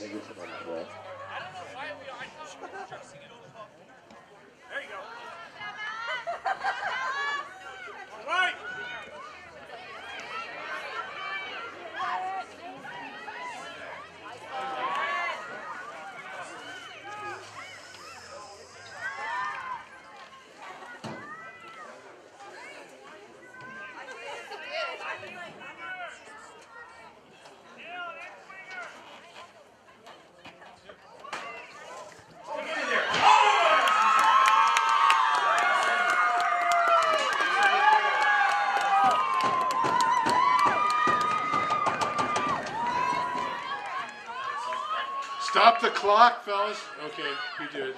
Lagi sama. Stop the clock, fellas. Okay, you do it.